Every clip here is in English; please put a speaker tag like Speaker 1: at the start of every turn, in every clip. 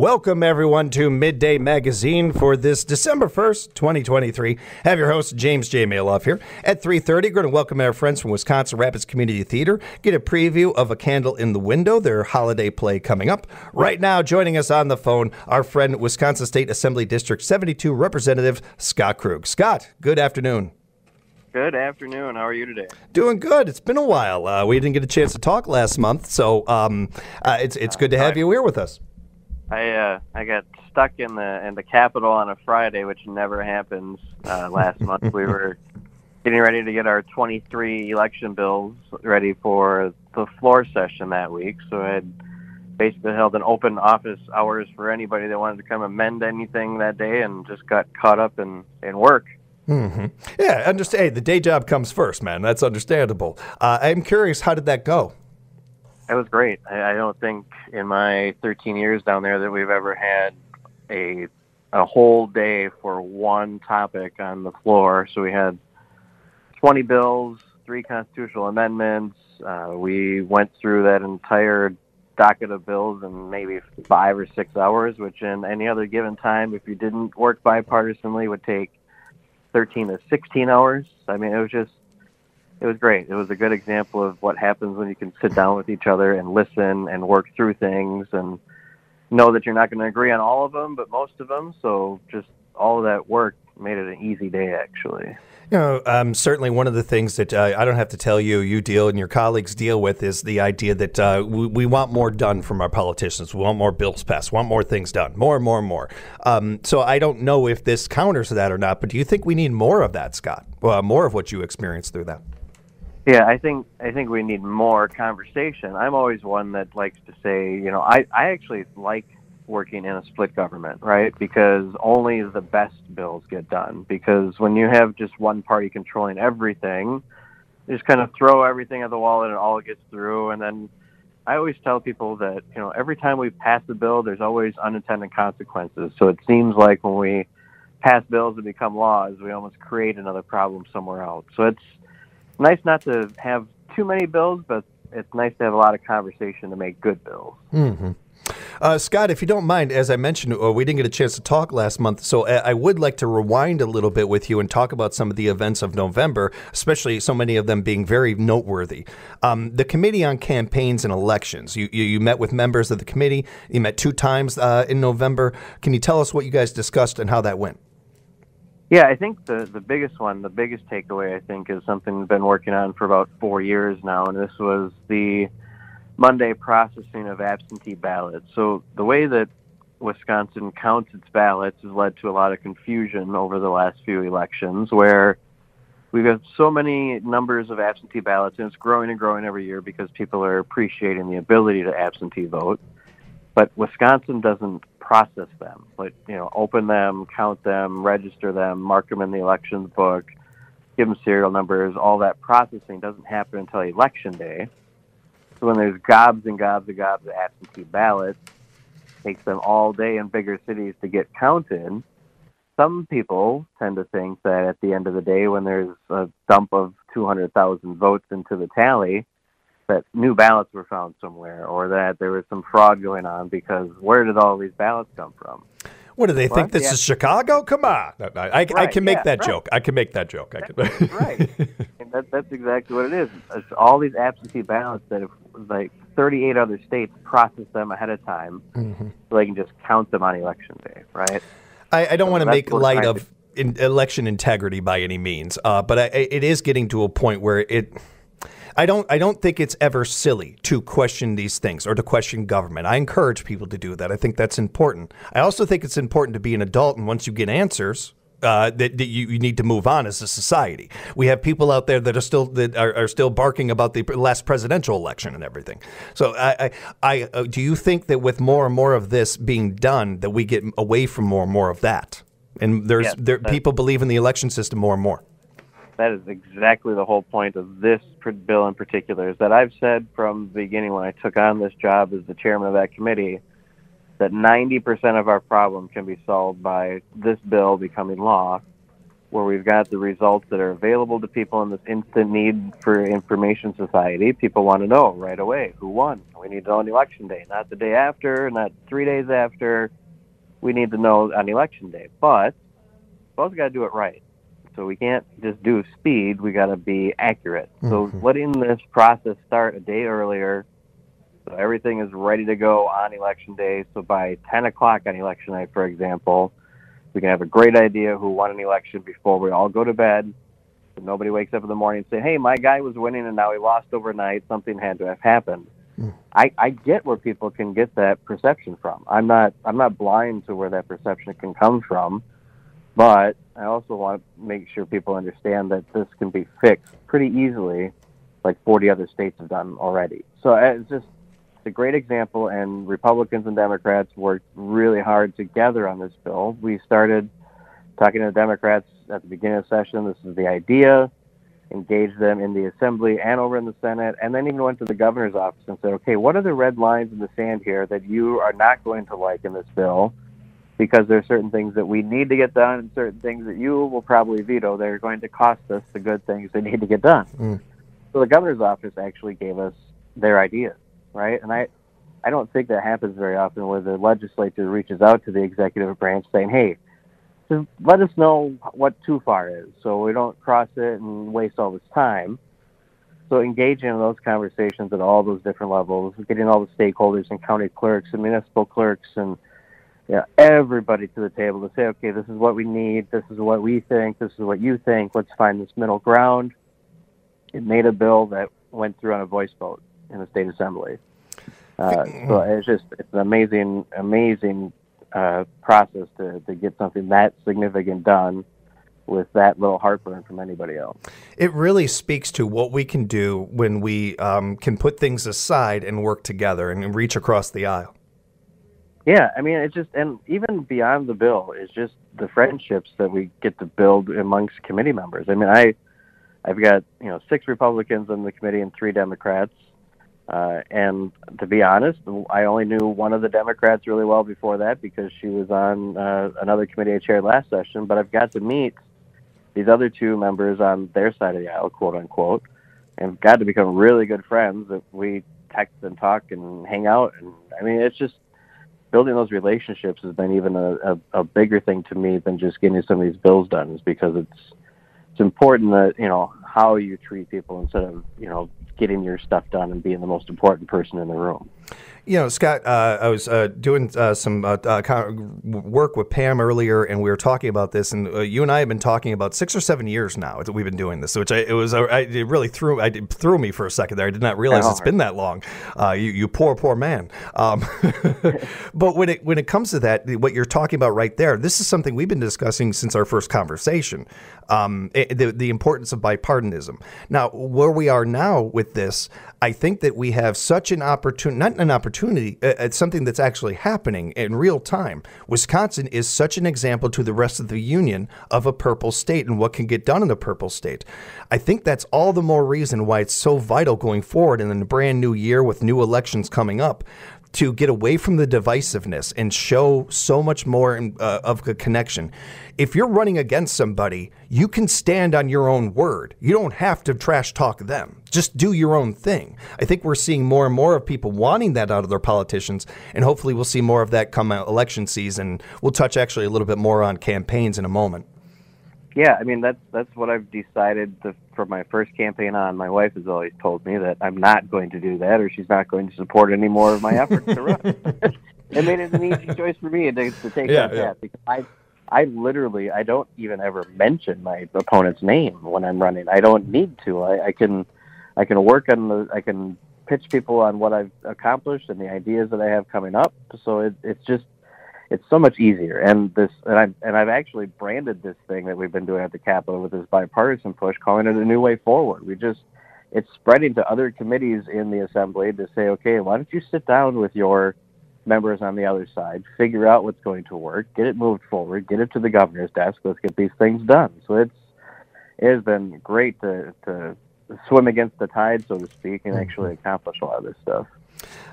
Speaker 1: Welcome, everyone, to Midday Magazine for this December 1st, 2023. Have your host, James J. Mailoff here. At 3.30, we're going to welcome our friends from Wisconsin Rapids Community Theater, get a preview of A Candle in the Window, their holiday play coming up. Right now, joining us on the phone, our friend, Wisconsin State Assembly District 72 Representative Scott Krug. Scott, good afternoon.
Speaker 2: Good afternoon. How are you today?
Speaker 1: Doing good. It's been a while. Uh, we didn't get a chance to talk last month, so um, uh, it's it's good to have you here with us.
Speaker 2: I uh, I got stuck in the in the Capitol on a Friday, which never happens. Uh, last month, we were getting ready to get our 23 election bills ready for the floor session that week. So I had basically held an open office hours for anybody that wanted to come amend anything that day, and just got caught up in in work.
Speaker 1: Mm-hmm. Yeah, understand. Hey, the day job comes first, man. That's understandable. Uh, I'm curious, how did that go?
Speaker 2: It was great. I, I don't think in my 13 years down there that we've ever had a a whole day for one topic on the floor. So we had 20 bills, three constitutional amendments. Uh, we went through that entire docket of bills in maybe five or six hours, which in any other given time, if you didn't work bipartisanly, would take 13 to 16 hours. I mean, it was just it was great. It was a good example of what happens when you can sit down with each other and listen and work through things and know that you're not going to agree on all of them, but most of them. So just all of that work made it an easy day, actually.
Speaker 1: You know, um, certainly one of the things that uh, I don't have to tell you, you deal and your colleagues deal with is the idea that uh, we, we, want more done from our politicians. We want more bills passed, want more things done, more and more and more. Um, so I don't know if this counters that or not, but do you think we need more of that, Scott? Uh, more of what you experienced through that?
Speaker 2: Yeah, I think I think we need more conversation. I'm always one that likes to say, you know, I I actually like working in a split government, right? Because only the best bills get done. Because when you have just one party controlling everything, you just kind of throw everything at the wall and it all gets through. And then I always tell people that, you know, every time we pass a bill, there's always unintended consequences. So it seems like when we pass bills that become laws, we almost create another problem somewhere else. So it's nice not to have too many bills, but it's nice to have a lot of conversation to make good bills.
Speaker 1: Mm-hmm. Uh, Scott, if you don't mind, as I mentioned, uh, we didn't get a chance to talk last month, so uh, I would like to rewind a little bit with you and talk about some of the events of November, especially so many of them being very noteworthy. Um, the Committee on Campaigns and Elections, you, you, you, met with members of the committee, you met two times uh, in November. Can you tell us what you guys discussed and how that went?
Speaker 2: Yeah, I think the the biggest one, the biggest takeaway, I think, is something we've been working on for about four years now, and this was the Monday processing of absentee ballots. So the way that Wisconsin counts its ballots has led to a lot of confusion over the last few elections, where we've got so many numbers of absentee ballots, and it's growing and growing every year because people are appreciating the ability to absentee vote. But Wisconsin doesn't process them, like you know, open them, count them, register them, mark them in the elections book, give them serial numbers. All that processing doesn't happen until election day. So when there's gobs and gobs and gobs of absentee ballots, takes them all day in bigger cities to get counted. Some people tend to think that at the end of the day, when there's a dump of 200,000 votes into the tally, that new ballots were found somewhere or that there was some fraud going on because where did all these ballots come from?
Speaker 1: What do they well, think? This yeah. is Chicago? Come on! I, I, right, I can make yeah, that right. joke. I can make that joke. I
Speaker 2: can. right. And that, that's exactly what it is. It's all these absentee ballots that have like 38 other states process them ahead of time, mm-hmm. so they can just count them on election day. Right.
Speaker 1: I, I don't so want to make light of in election integrity by any means, uh, but it is getting to a point where it I don't I don't think it's ever silly to question these things or to question government. I encourage people to do that. I think that's important. I also think it's important to be an adult and once you get answers, uh, that, that you, you, need to move on as a society. We have people out there that are still that are, are still barking about the last presidential election and everything. So, I, I, I uh, do you think that with more and more of this being done, that we get away from more and more of that? And there's yes, there, people believe in the election system more and more
Speaker 2: that is exactly the whole point of this bill in particular. Is that I've said from the beginning when I took on this job as the chairman of that committee that 90% of our problem can be solved by this bill becoming law. where we've got the results that are available to people in this instant need for information society. People want to know right away who won. We need to know on election day, not the day after, not three days after. We need to know on election day. But both got to do it right. So we can't just do speed. We got to be accurate. Mm-hmm. So letting this process start a day earlier, so everything is ready to go on election day. So by 10 o'clock on election night, for example, we can have a great idea who won an election before we all go to bed. So nobody wakes up in the morning and say, "Hey, my guy was winning and now he lost overnight. Something had to have happened." Mm. I, I get where people can get that perception from. I'm not I'm not blind to where that perception can come from, but I also want to make sure people understand that this can be fixed pretty easily, like 40 other states have done already. So uh, it's just it's a great example, and Republicans and Democrats worked really hard together on this bill. We started talking to the Democrats at the beginning of the session. This is the idea. Engaged them in the Assembly and over in the Senate, and then even went to the governor's office and said, "Okay, what are the red lines in the sand here that you are not going to like in this bill?" Because there are certain things that we need to get done, and certain things that you will probably veto. They're going to cost us the good things that need to get done. Mm. So the governor's office actually gave us their ideas right? And I, I don't think that happens very often where the legislature reaches out to the executive branch saying, "Hey, just let us know what too far is, so we don't cross it and waste all this time." So engaging in those conversations at all those different levels, getting all the stakeholders and county clerks and municipal clerks and yeah, everybody to the table to say, okay, this is what we need, this is what we think, this is what you think, let's find this middle ground. It made a bill that went through on a voice vote in the state assembly. Uh, so it's just it's an amazing, amazing uh, process to, to get something that significant done with that little heartburn from anybody else.
Speaker 1: It really speaks to what we can do when we um, can put things aside and work together and reach across the aisle.
Speaker 2: Yeah, I mean, it's just, and even beyond the bill, it's just the friendships that we get to build amongst committee members. I mean, I, I've got you know six Republicans on the committee and three Democrats, uh, and to be honest, I only knew one of the Democrats really well before that because she was on uh, another committee I chaired last session. But I've got to meet these other two members on their side of the aisle, quote unquote, and got to become really good friends. That we text and talk and hang out. And I mean, it's just building those relationships has been even a, a, a bigger thing to me than just getting some of these bills done. Is because it's it's important that you know how you treat people instead of you know getting your stuff done and being the most important person in the room.
Speaker 1: You know, Scott, uh, I was uh, doing uh, some uh, uh, work with Pam earlier, and we were talking about this. And uh, you and I have been talking about six or seven years now that we've been doing this, which I, it was I, it really threw I threw me for a second there. I did not realize it's been that long. you, you poor poor man. Um, but when it when it comes to that, what you're talking about right there, this is something we've been discussing since our first conversation. Um, it, the the importance of Now, where we are now with this, I think that we have such an opportunity, not an opportunity, uh, it's something that's actually happening in real time. Wisconsin is such an example to the rest of the union of a purple state and what can get done in a purple state. I think that's all the more reason why it's so vital going forward in a brand new year with new elections coming up to get away from the divisiveness and show so much more uh, of a connection. If you're running against somebody, you can stand on your own word. You don't have to trash talk them. Just do your own thing. I think we're seeing more and more of people wanting that out of their politicians, and hopefully we'll see more of that come election season. We'll touch actually a little bit more on campaigns in a moment
Speaker 2: yeah, I mean that's that's what I've decided to, for my first campaign on. My wife has always told me that I'm not going to do that, or she's not going to support any more of my efforts to run. it made it an easy choice for me to, to take yeah, that yeah. path because I I literally I don't even ever mention my opponent's name when I'm running. I don't need to. I, I can I can work on the I can pitch people on what I've accomplished and the ideas that I have coming up. So it, it's just it's so much easier. And this, and I've and I've actually branded this thing that we've been doing at the Capitol with this bipartisan push, calling it a new way forward. We just it's spreading to other committees in the assembly to say, okay, why don't you sit down with your members on the other side, figure out what's going to work, get it moved forward, get it to the governor's desk, let's get these things done. So it's it has been great to to swim against the tide, so to speak, and actually mm-hmm. accomplish a lot of this stuff.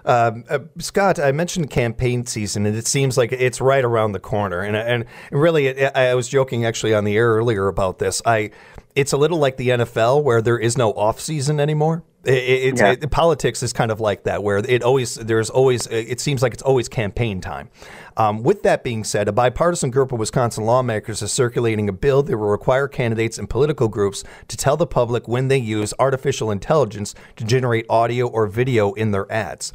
Speaker 1: Um, uh, Scott, I mentioned campaign season, and it seems like it's right around the corner. And and really, it, I was joking actually on the air earlier about this. I, it's a little like the NFL where there is no off season anymore. It, yeah. it, politics is kind of like that, where it always there's always it seems like it's always campaign time. Um, with that being said, a bipartisan group of Wisconsin lawmakers is circulating a bill that will require candidates and political groups to tell the public when they use artificial intelligence to generate audio or video in their ads.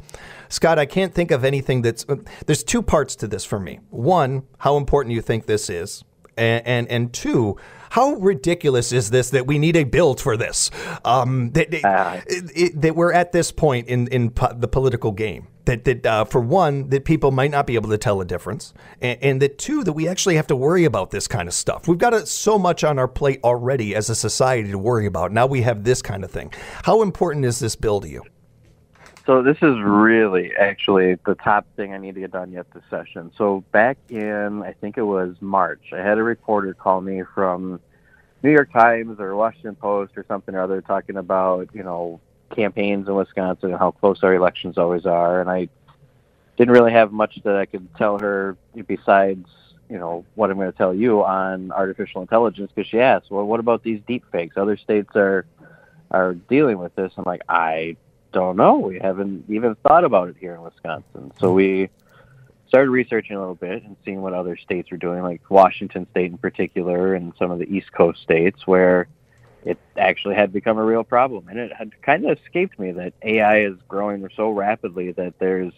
Speaker 1: Scott, I can't think of anything that's. Uh, there's two parts to this for me. One, how important you think this is, and, and, and two, how ridiculous is this that we need a bill for this? Um, that, uh, it, it, that we're at this point in, in po- the political game. That, that uh, for one, that people might not be able to tell a difference, and, and that two, that we actually have to worry about this kind of stuff. We've got a, so much on our plate already as a society to worry about. Now we have this kind of thing. How important is this bill to you?
Speaker 2: So this is really actually the top thing I need to get done yet this session. So back in I think it was March, I had a reporter call me from New York Times or Washington Post or something or other talking about, you know, campaigns in Wisconsin and how close our elections always are and I didn't really have much that I could tell her besides, you know, what I'm going to tell you on artificial intelligence because she asked, "Well, what about these deep fakes? Other states are are dealing with this." I'm like, "I don't know. We haven't even thought about it here in Wisconsin. So we started researching a little bit and seeing what other states are doing, like Washington State in particular, and some of the East Coast states where it actually had become a real problem. And it had kind of escaped me that AI is growing so rapidly that there's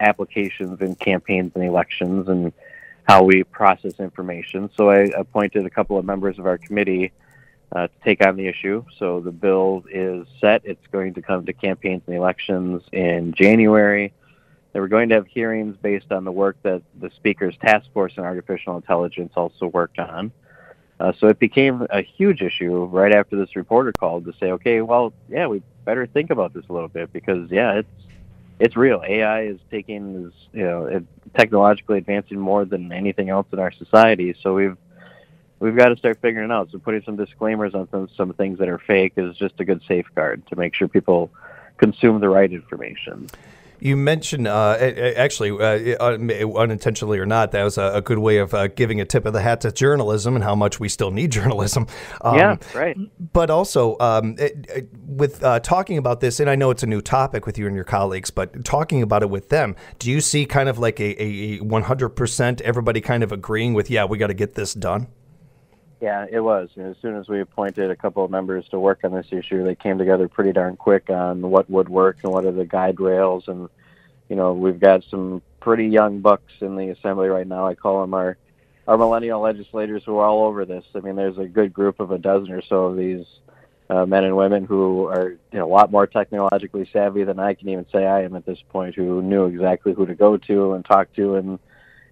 Speaker 2: applications in campaigns and elections and how we process information. So I appointed a couple of members of our committee to take on the issue. So the bill is set. It's going to come to campaigns and elections in January. They were going to have hearings based on the work that the Speaker's task force on artificial intelligence also worked on. Uh, so it became a huge issue right after this reporter called to say, okay, well, yeah, we better think about this a little bit because, yeah, it's it's real. AI is taking, is you know, it, technologically advancing more than anything else in our society. So we've we've got to start figuring it out. So putting some disclaimers on some, some things that are fake is just a good safeguard to make sure people consume the right information.
Speaker 1: You mentioned, uh, actually, uh, unintentionally or not, that was a, a good way of uh, giving a tip of the hat to journalism and how much we still need journalism.
Speaker 2: Um, yeah, right.
Speaker 1: But also, um, it, it, with uh, talking about this, and I know it's a new topic with you and your colleagues, but talking about it with them, do you see kind of like a, a 100% everybody kind of agreeing with, yeah, we got to get this done?
Speaker 2: Yeah, it was. As soon as we appointed a couple of members to work on this issue, they came together pretty darn quick on what would work and what are the guide rails. And, you know, we've got some pretty young bucks in the assembly right now. I call them our, our millennial legislators who are all over this. I mean, there's a good group of a dozen or so of these uh, men and women who are, you know, a lot more technologically savvy than I can even say I am at this point, who knew exactly who to go to and talk to and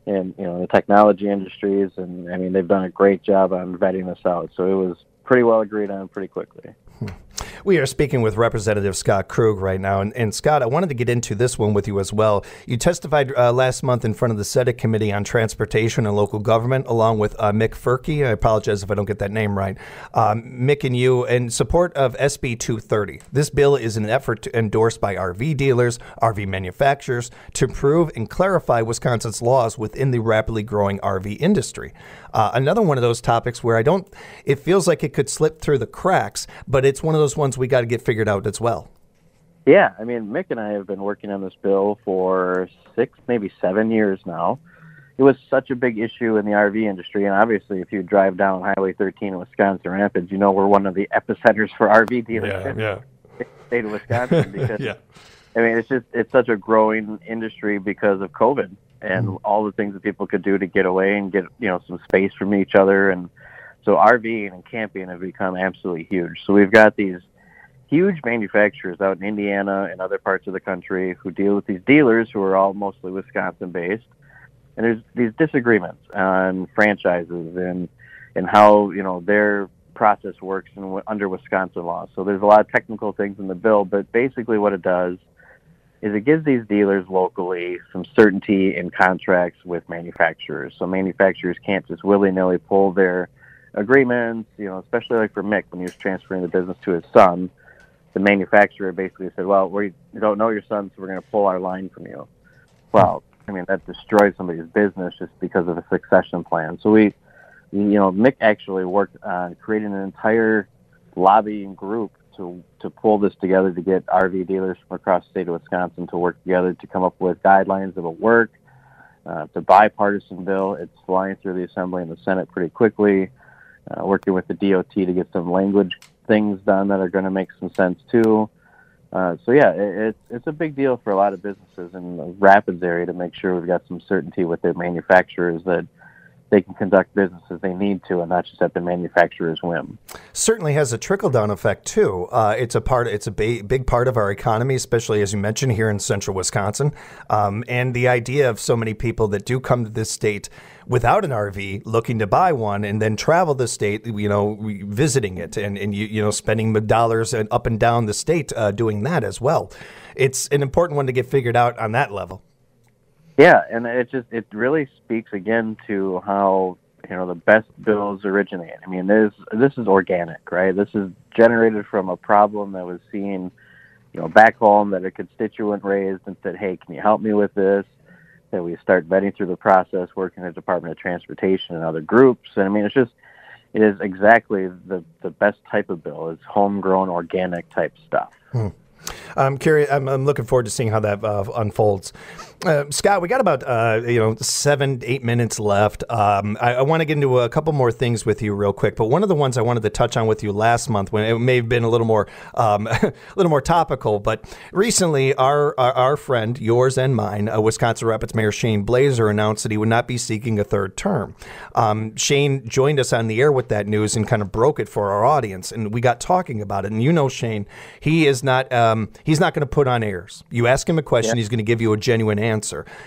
Speaker 2: in you know the technology industries, and I mean they've done a great job on vetting this out. So it was pretty well agreed on pretty quickly.
Speaker 1: We are speaking with Representative Scott Krug right now. And, and, Scott, I wanted to get into this one with you as well. You testified uh, last month in front of the Senate Committee on Transportation and Local Government, along with uh, Mick Furkey. I apologize if I don't get that name right. Um, Mick and you, in support of SB 230. This bill is an effort to, endorsed by RV dealers, RV manufacturers, to improve and clarify Wisconsin's laws within the rapidly growing RV industry. Uh, another one of those topics where I don't, it feels like it could slip through the cracks, but it's one of those ones we got to get figured out as well.
Speaker 2: Yeah, I mean, Mick and I have been working on this bill for six, maybe seven years now. It was such a big issue in the RV industry, and obviously, if you drive down Highway 13 in Wisconsin Rapids, you know we're one of the epicenters for RV dealerships
Speaker 1: yeah, yeah.
Speaker 2: in the state of Wisconsin. Because yeah. I mean, it's just it's such a growing industry because of COVID and mm. all the things that people could do to get away and get you know some space from each other and so RVing and camping have become absolutely huge. So we've got these huge manufacturers out in Indiana and other parts of the country who deal with these dealers who are all mostly Wisconsin based. And there's these disagreements on franchises and and how you know their process works in, under Wisconsin law. So there's a lot of technical things in the bill, but basically what it does is it gives these dealers locally some certainty in contracts with manufacturers. So manufacturers can't just willy-nilly pull their agreements, you know, especially like for Mick when he was transferring the business to his son the manufacturer basically said, "Well, we don't know your son, so we're going to pull our line from you." Well, I mean that destroys somebody's business just because of a succession plan. So we, you know, Mick actually worked on creating an entire lobbying group to to pull this together to get RV dealers from across the state of Wisconsin to work together to come up with guidelines that will work. Uh, it's a bipartisan bill. It's flying through the Assembly and the Senate pretty quickly. Uh, working with the DOT to get some language things done that are going to make some sense too. Uh, so yeah, it, it's it's a big deal for a lot of businesses in the Rapids area to make sure we've got some certainty with their manufacturers that they can conduct business as they need to and not just at the manufacturer's whim.
Speaker 1: Certainly has a trickle down effect too. Uh, it's a part. It's a ba- big part of our economy, especially as you mentioned here in central Wisconsin. Um, and the idea of so many people that do come to this state without an RV, looking to buy one, and then travel the state, you know, visiting it and, and you, you know, spending dollars and up and down the state uh, doing that as well. It's an important one to get figured out on that level.
Speaker 2: Yeah, and it just it really speaks again to how you know the best bills originate. I mean, this this is organic, right? This is generated from a problem that was seen, you know, back home that a constituent raised and said, "Hey, can you help me with this?" That we start vetting through the process, working the Department of Transportation and other groups. And I mean, it's just it is exactly the the best type of bill. It's homegrown, organic type stuff.
Speaker 1: Hmm. I'm curious. I'm, I'm, looking forward to seeing how that uh, unfolds. Uh, Scott, we got about uh, you know seven, eight minutes left. Um, I, I want to get into a couple more things with you real quick, but one of the ones I wanted to touch on with you last month, when it may have been a little more, um, a little more topical, but recently our our, our friend, yours and mine, uh, Wisconsin Rapids Mayor Shane Blaser announced that he would not be seeking a third term. Um, Shane joined us on the air with that news and kind of broke it for our audience, and we got talking about it. And you know, Shane, he is not um, he's not going to put on airs. You ask him a question, yeah. he's going to give you a genuine answer.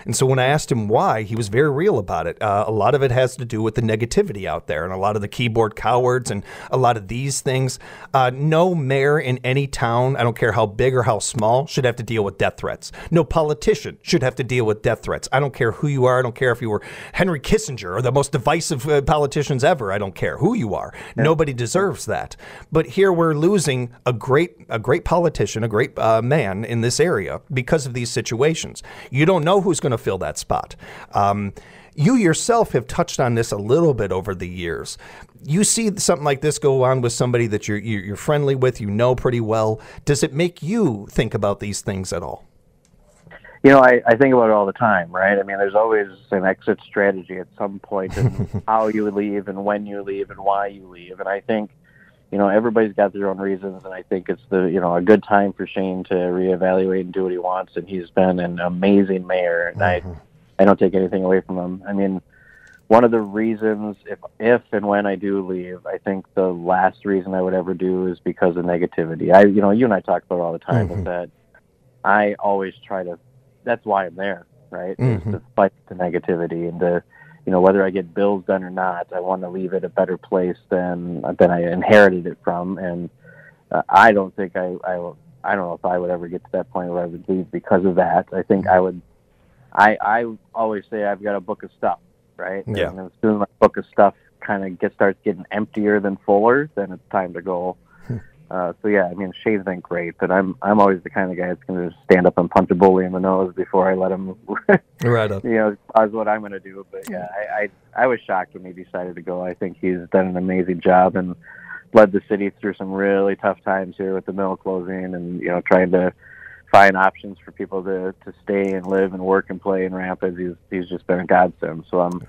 Speaker 1: And so when I asked him why, he was very real about it. Uh, a lot of it has to do with the negativity out there and a lot of the keyboard cowards and a lot of these things. Uh, no mayor in any town, I don't care how big or how small, should have to deal with death threats. No politician should have to deal with death threats. I don't care who you are. I don't care if you were Henry Kissinger or the most divisive uh, politicians ever. I don't care who you are. Nobody deserves that. But here we're losing a great a great politician, a great uh, man in this area because of these situations. You don't know who's going to fill that spot. Um, you yourself have touched on this a little bit over the years. You see something like this go on with somebody that you're you're friendly with, you know pretty well. Does it make you think about these things at all?
Speaker 2: You know, I, I think about it all the time, right? I mean, there's always an exit strategy at some point in how you leave and when you leave and why you leave. And I think you know, everybody's got their own reasons, and I think it's the you know a good time for Shane to reevaluate and do what he wants. And he's been an amazing mayor, and mm-hmm. I I don't take anything away from him. I mean, one of the reasons if if and when I do leave, I think the last reason I would ever do is because of negativity. I you know you and I talk about it all the time mm-hmm. is that I always try to. That's why I'm there, right? Mm-hmm. Is to fight the negativity and to you know whether I get bills done or not, I want to leave it a better place than than I inherited it from, and uh, I don't think I I I don't know if I would ever get to that point where I would leave because of that. I think I would. I I always say I've got a book of stuff, right?
Speaker 1: Yeah.
Speaker 2: And as soon as my book of stuff kind of get starts getting emptier than fuller, then it's time to go. Uh, so yeah, I mean, Shane's been great, but I'm I'm always the kind of guy that's going to stand up and punch a bully in the nose before I let him.
Speaker 1: right up.
Speaker 2: You know, that's what I'm going to do. But yeah, I, I I was shocked when he decided to go. I think he's done an amazing job and led the city through some really tough times here with the mill closing and you know trying to find options for people to to stay and live and work and play in Rapids. He's he's just been a godsend. So I'm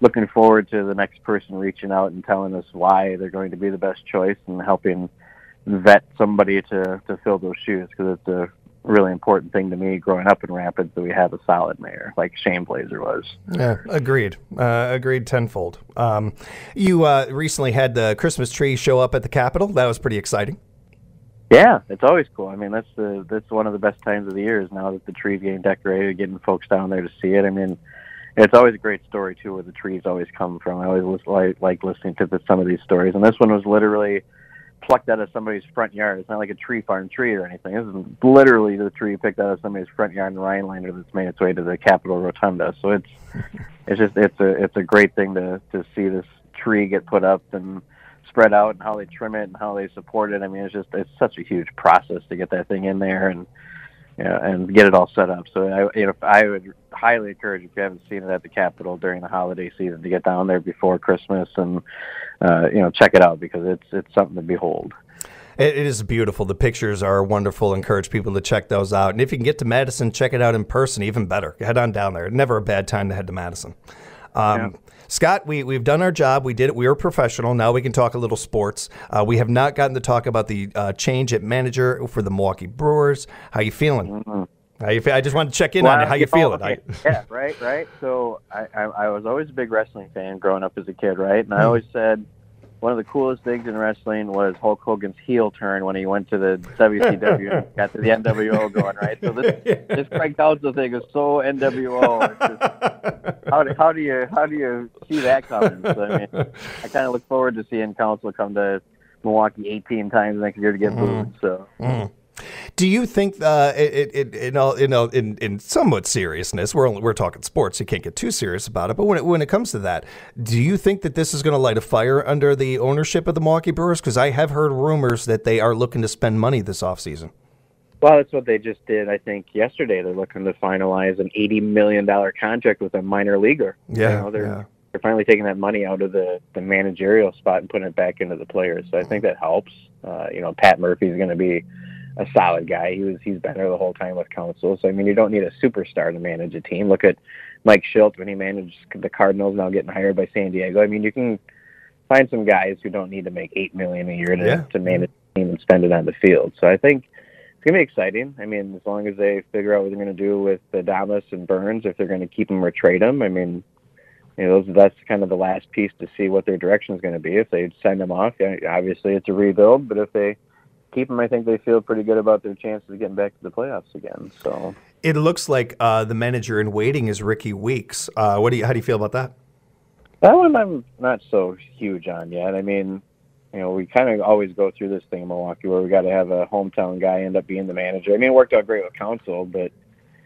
Speaker 2: looking forward to the next person reaching out and telling us why they're going to be the best choice and helping vet somebody to to fill those shoes because it's a really important thing to me growing up in Rapids that we have a solid mayor like Shane Blaser was.
Speaker 1: Yeah, agreed. Uh, agreed tenfold. Um, you uh, recently had the Christmas tree show up at the Capitol. That was pretty exciting.
Speaker 2: Yeah, it's always cool. I mean, that's the that's one of the best times of the year is now that the tree's getting decorated, getting folks down there to see it. I mean, it's always a great story too, where the trees always come from. I always like like listening to the, some of these stories, and this one was literally plucked out of somebody's front yard. It's not like a tree farm tree or anything. This is literally the tree picked out of somebody's front yard in Rhinelander that's made its way to the Capitol Rotunda. So it's it's just it's a it's a great thing to to see this tree get put up and spread out and how they trim it and how they support it. I mean, it's just it's such a huge process to get that thing in there and you know, and get it all set up. So I, you know, I would highly encourage if you haven't seen it at the Capitol during the holiday season to get down there before Christmas and uh, you know check it out because it's it's something to behold.
Speaker 1: It is beautiful. The pictures are wonderful. Encourage people to check those out. And if you can get to Madison, check it out in person, even better. Head on down there. Never a bad time to head to Madison. Um, yeah. Scott, we, we've done our job. We did it. We were professional. Now we can talk a little sports. Uh, we have not gotten to talk about the uh, change at manager for the Milwaukee Brewers. How you feeling? Mm-hmm. How you feel? I just wanted to check in well, on you. How you, you feeling?
Speaker 2: Okay. yeah, right, right. So I, I, I was always a big wrestling fan growing up as a kid, right? And I hmm. always said – one of the coolest things in wrestling was Hulk Hogan's heel turn when he went to the WCW and got to the NWO going right. So this this Craig Counsell thing is so NWO. Just, how do how do you how do you see that coming? So, I mean, I kind of look forward to seeing Counsell come to Milwaukee 18 times next year to get mm. booed. So. Mm.
Speaker 1: Do you think uh, it, it, it, all, you know, in, in somewhat seriousness, we're only, we're talking sports, you can't get too serious about it. But when it, when it comes to that, do you think that this is going to light a fire under the ownership of the Milwaukee Brewers? Because I have heard rumors that they are looking to spend money this offseason.
Speaker 2: Well, that's what they just did. I think yesterday they're looking to finalize an eighty million dollar contract with a minor leaguer.
Speaker 1: Yeah, you know,
Speaker 2: they're
Speaker 1: yeah.
Speaker 2: they're finally taking that money out of the the managerial spot and putting it back into the players. So I think that helps. Uh, you know, Pat Murphy's going to be a solid guy. He was he's been there the whole time with Counsell. So I mean, you don't need a superstar to manage a team. Look at Mike Shildt when he managed the Cardinals, now getting hired by San Diego. I mean, you can find some guys who don't need to make eight million a year to yeah. to manage a team and spend it on the field. So I think it's gonna be exciting. I mean, as long as they figure out what they're gonna do with Adames and Burnes, if they're gonna keep them or trade them. I mean. You know, those, that's kind of the last piece to see what their direction is going to be. If they send them off, obviously it's a rebuild. But if they keep them, I think they feel pretty good about their chances of getting back to the playoffs again. So
Speaker 1: it looks like uh, the manager in waiting is Rickie Weeks. Uh, what do you? How do you feel about that?
Speaker 2: That one I'm not so huge on yet. I mean, you know, we kind of always go through this thing in Milwaukee where we got to have a hometown guy end up being the manager. I mean, it worked out great with Counsell, but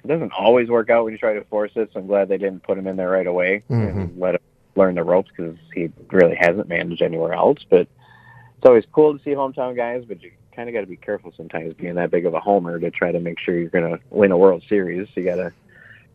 Speaker 2: it doesn't always work out when you try to force it. So I'm glad they didn't put him in there right away mm-hmm. and let him learn the ropes because he really hasn't managed anywhere else. But it's always cool to see hometown guys, but you kind of got to be careful sometimes being that big of a homer to try to make sure you're going to win a World Series. You got to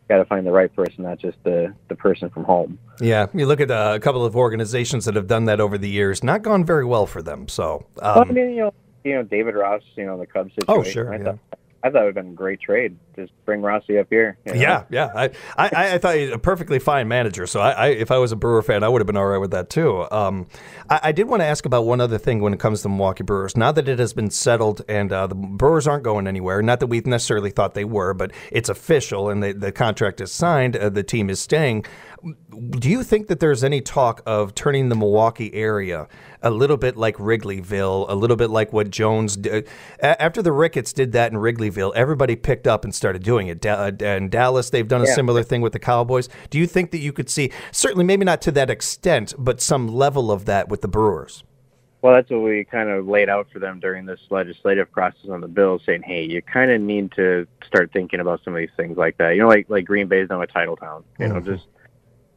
Speaker 2: got to find the right person, not just the the person from home.
Speaker 1: Yeah, you look at uh, a couple of organizations that have done that over the years, not gone very well for them. So,
Speaker 2: um, well, I mean, you know, you know, David Ross, you know, the Cubs situation.
Speaker 1: Oh, sure.
Speaker 2: I
Speaker 1: yeah.
Speaker 2: thought I thought it would have been a great trade. Just bring Rossi up here.
Speaker 1: You know? Yeah, yeah. I, I, I thought he's a perfectly fine manager. So I, I, if I was a Brewer fan, I would have been all right with that too. Um, I, I, did want to ask about one other thing when it comes to Milwaukee Brewers. Now that it has been settled and uh, the Brewers aren't going anywhere, not that we necessarily thought they were, but it's official and the, the contract is signed, uh, the team is staying. Do you think that there's any talk of turning the Milwaukee area a little bit like Wrigleyville, a little bit like what Jones did? After the Ricketts did that in Wrigleyville, everybody picked up and started doing it. Da- and Dallas, they've done a yeah. similar thing with the Cowboys. Do you think that you could see, certainly maybe not to that extent, but some level of that with the Brewers?
Speaker 2: Well, that's what we kind of laid out for them during this legislative process on the bill, saying, "Hey, you kind of need to start thinking about some of these things like that. You know, like like Green Bay's done with Titletown. You mm-hmm. know, just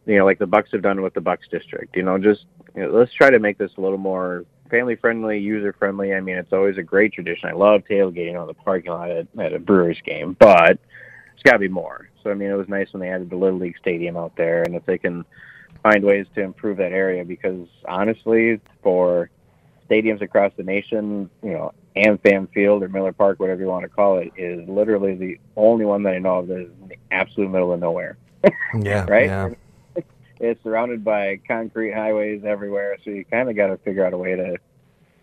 Speaker 2: you know, like the Bucks have done with the Bucks district. You know, just you know, let's try to make this a little more family friendly, user friendly. I mean, it's always a great tradition. I love tailgating on the parking lot at, at a Brewers game, but it's got to be more. So I mean, it was nice when they added the Little League Stadium out there, and if they can find ways to improve that area, because honestly, for stadiums across the nation, you know, AmFam Field or Miller Park, whatever you want to call it, is literally the only one that I know of that is in the absolute middle of nowhere.
Speaker 1: yeah.
Speaker 2: right.
Speaker 1: Yeah
Speaker 2: it's surrounded by concrete highways everywhere, so you kind of got to figure out a way to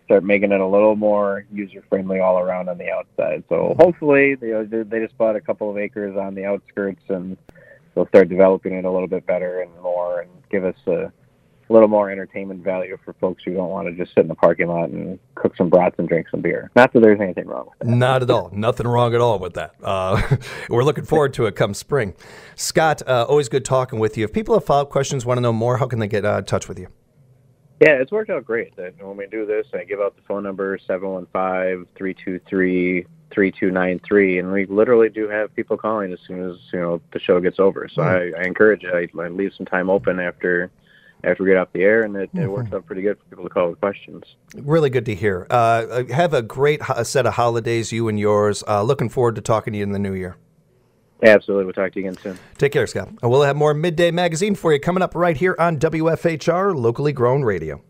Speaker 2: start making it a little more user friendly all around on the outside. So hopefully they they just bought a couple of acres on the outskirts and they'll start developing it a little bit better and more and give us a a little more entertainment value for folks who don't want to just sit in the parking lot and cook some brats and drink some beer. Not that there's anything wrong with that.
Speaker 1: Not at all. Nothing wrong at all with that. Uh, we're looking forward to it come spring. Scott, uh, always good talking with you. If people have follow up questions, want to know more, how can they get uh, in touch with you?
Speaker 2: Yeah, it's worked out great. That when we do this, I give out the phone number 715-323-3293, and we literally do have people calling as soon as you know the show gets over. So mm. I, I encourage you. I, I leave some time open after after we get off the air, and it, mm-hmm. it works out pretty good for people to call with questions.
Speaker 1: Really good to hear. Uh, have a great ho- set of holidays, you and yours. Uh, looking forward to talking to you in the new year.
Speaker 2: Absolutely. We'll talk to you again soon.
Speaker 1: Take care, Scott. We'll have more Midday Magazine for you coming up right here on WFHR, locally grown radio.